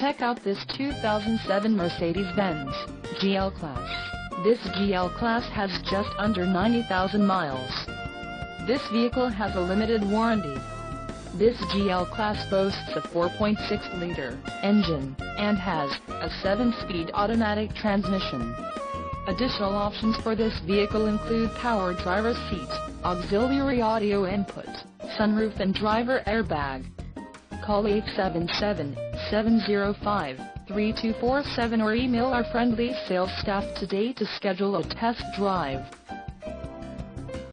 Check out this 2007 Mercedes-Benz GL Class. This GL Class has just under 90,000 miles. This vehicle has a limited warranty. This GL Class boasts a 4.6-liter engine, and has a 7-speed automatic transmission. Additional options for this vehicle include power driver seat, auxiliary audio input, sunroof and driver airbag. Call 877-705-3247 or email our friendly sales staff today to schedule a test drive.